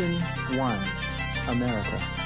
Mission 1 America.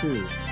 四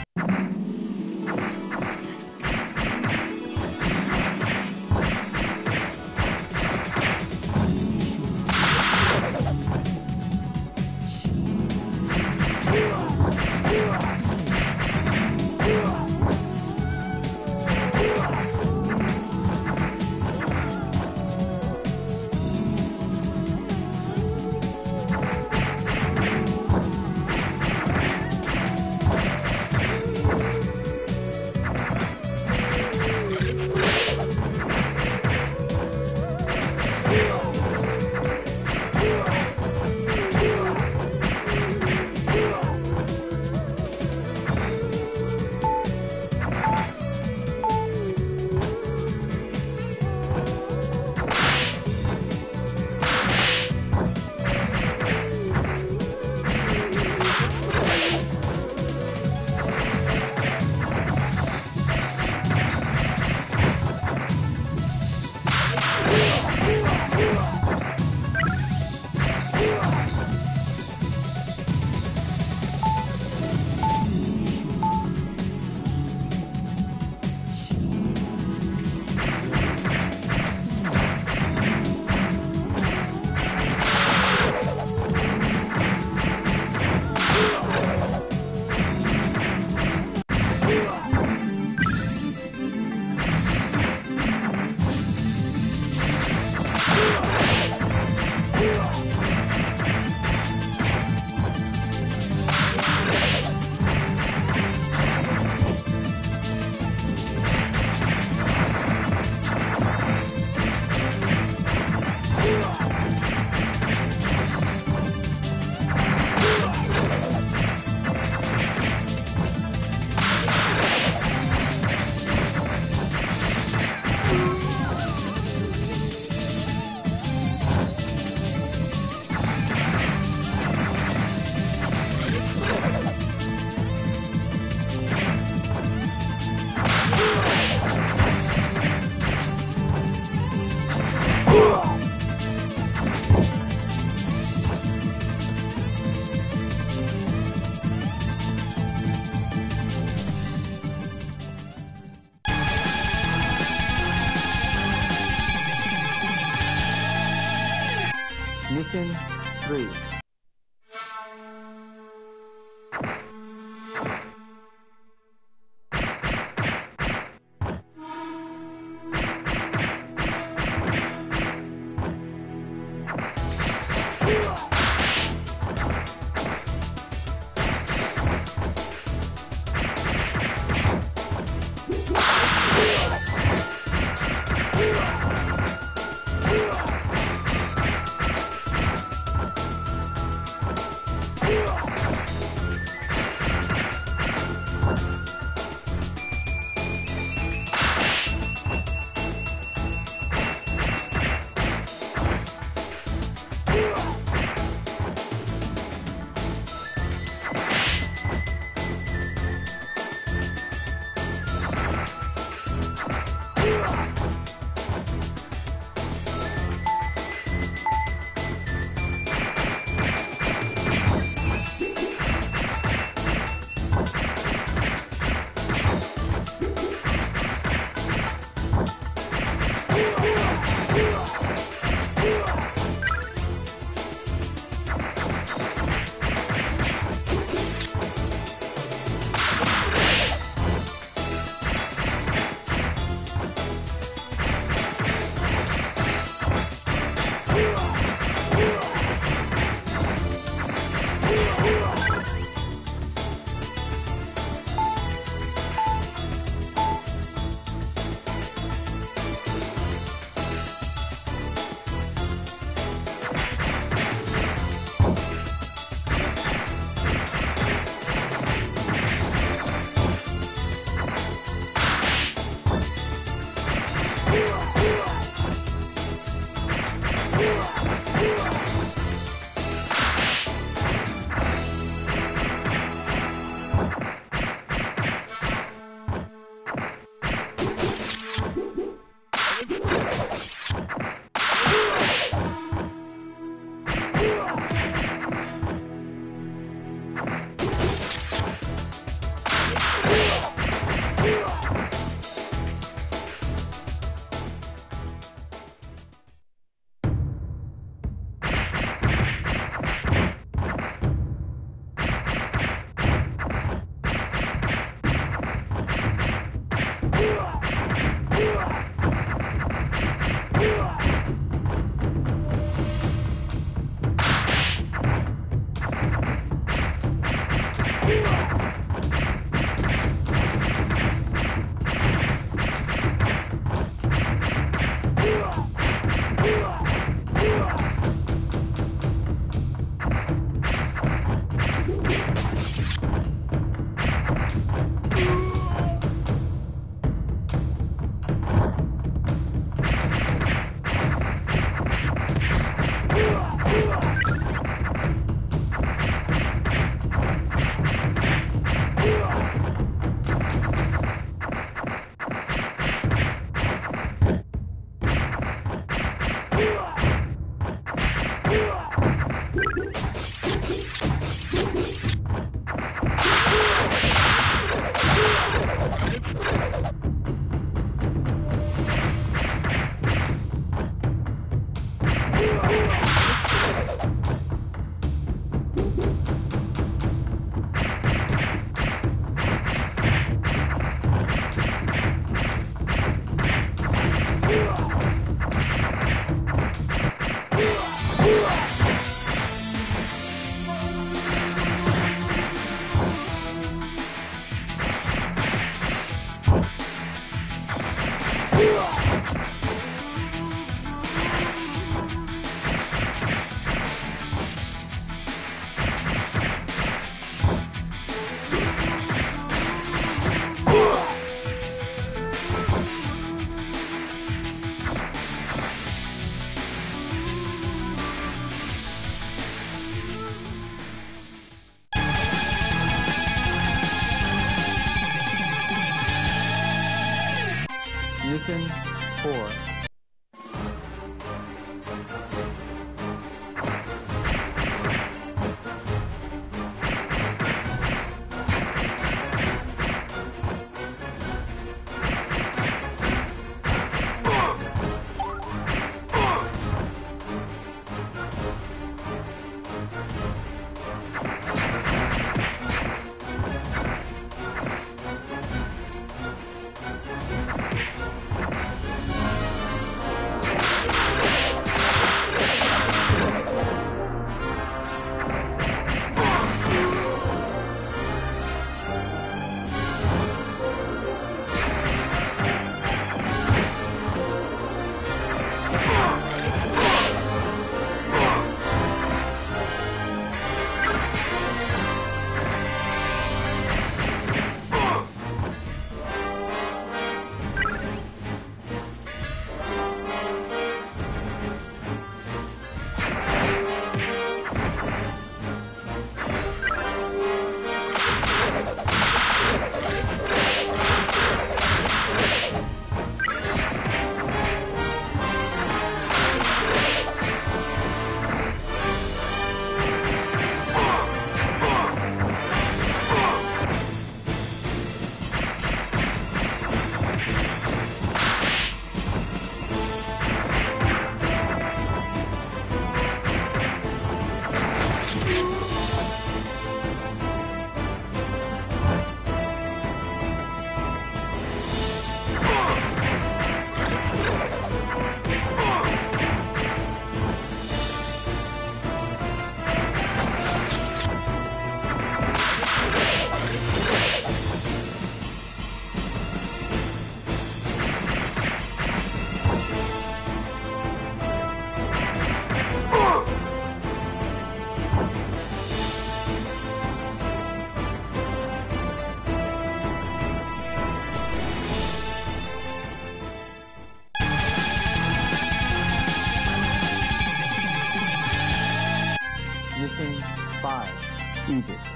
Egypt.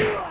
Yeah.